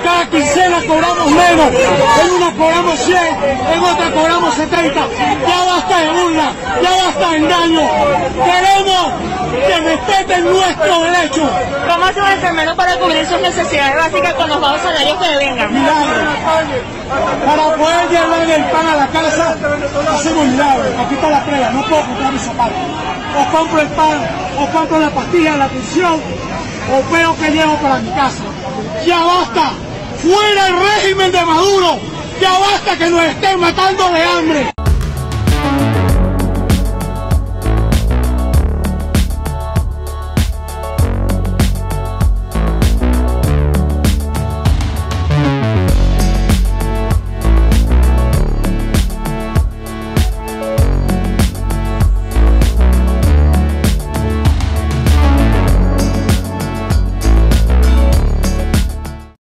una quincena cobramos menos, en una cobramos 100, en otra cobramos 70. Ya basta de burla, ya basta de engaño. Queremos que respeten nuestros derechos. ¿Cómo hace un enfermero para cubrir sus necesidades básicas con los bajos salarios que vengan? Milagro. Para poder llevar el pan a la casa, hacemos milagros. Aquí está la prueba, no puedo comprar mis zapatos. O compro el pan, o compro la pastilla, la atención, o veo que llevo para mi casa. Ya basta, fuera el régimen de Maduro, ya basta que nos estén matando de hambre.